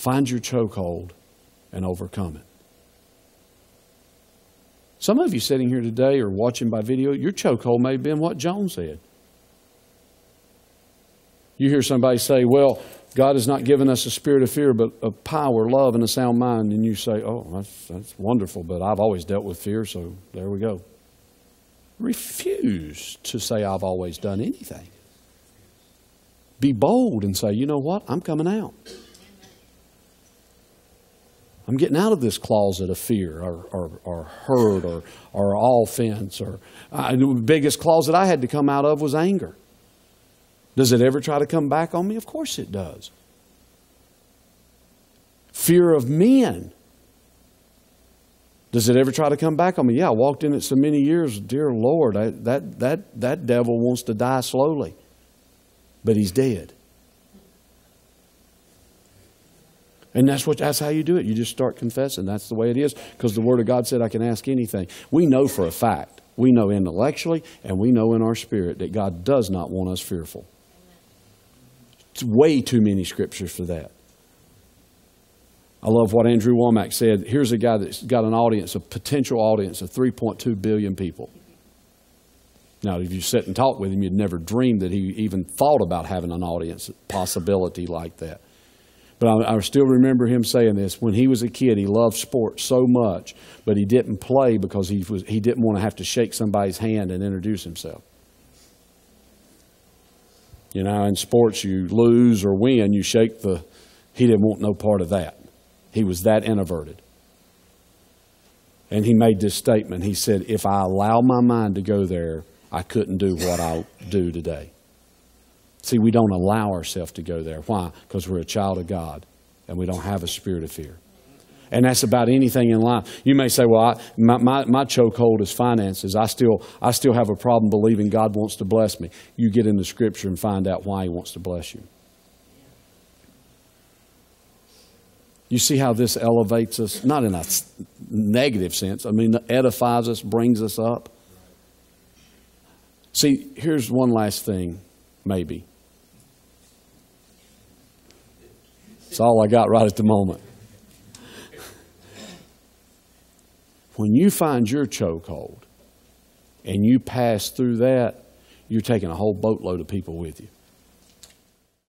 Find your chokehold and overcome it. Some of you sitting here today or watching by video, your chokehold may have been what Joan said. You hear somebody say, Well, God has not given us a spirit of fear, but of power, love, and a sound mind. And you say, Oh, that's, that's wonderful, but I've always dealt with fear, so there we go. Refuse to say, I've always done anything. Be bold and say, You know what? I'm coming out. I'm getting out of this closet of fear or, or, or hurt or, or offense. Or, the biggest closet I had to come out of was anger. Does it ever try to come back on me? Of course it does. Fear of men. Does it ever try to come back on me? Yeah, I walked in it so many years. Dear Lord, I, that, that, that devil wants to die slowly, but he's dead. And that's what that's how you do it. You just start confessing. That's the way it is because the word of God said I can ask anything. We know for a fact. We know intellectually and we know in our spirit that God does not want us fearful. It's way too many scriptures for that. I love what Andrew Wommack said. Here's a guy that's got an audience, a potential audience of 3.2 billion people. Now, if you sit and talk with him, you'd never dream that he even thought about having an audience possibility like that. But I, I, still remember him saying this. When he was a kid, he loved sports so much, but he didn't play because he, was, he didn't want to have to shake somebody's hand and introduce himself. You know, in sports, you lose or win, you shake the. He didn't want no part of that. He was that introverted. And he made this statement. He said, If I allow my mind to go there, I couldn't do what I do today. See, we don't allow ourselves to go there. Why? Because we're a child of God and we don't have a spirit of fear. And that's about anything in life. You may say, well, I, my, my, my chokehold is finances. I still, I still have a problem believing God wants to bless me. You get into Scripture and find out why He wants to bless you. You see how this elevates us, not in a negative sense, I mean, edifies us, brings us up. See, here's one last thing, maybe. It's all I got right at the moment. When you find your chokehold and you pass through that, you're taking a whole boatload of people with you.